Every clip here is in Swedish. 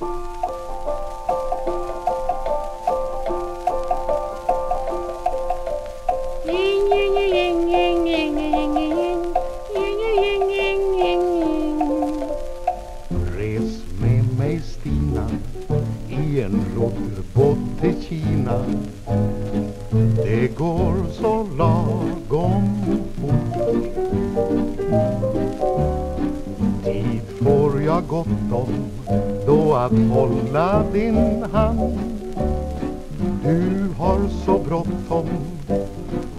Res med mig Stina i en roddbåt till Kina. Det går så lagom får då att hålla din hand. Du har så bråttom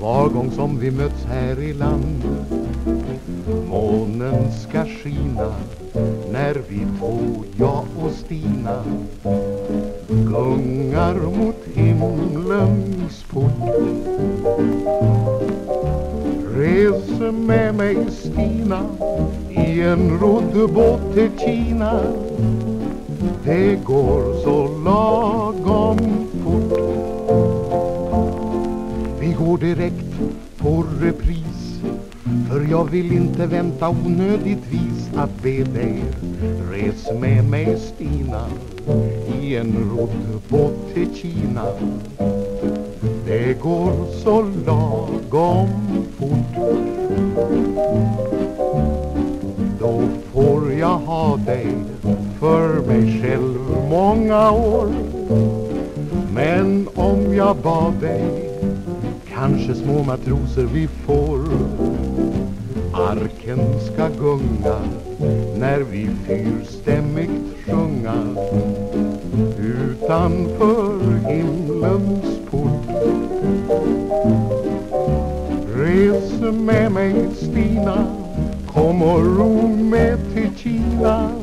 var gång som vi möts här i land. Månen ska skina när vi två, jag och Stina gungar mot himlens port. Res med mig Stina i en roddbåt till Kina. Det går så lagom fort. Vi går direkt på repris för jag vill inte vänta onödigtvis att be dig Res med mig Stina i en roddbåt till Kina. Det går så lagom fort då får jag ha dig för mig själv många år. Men om jag bad dig Kanske små matroser vi får. Arken ska gunga när vi fyrstämmigt sjunga. Utanför himlens med mig Stina, kom och ro med till Kina.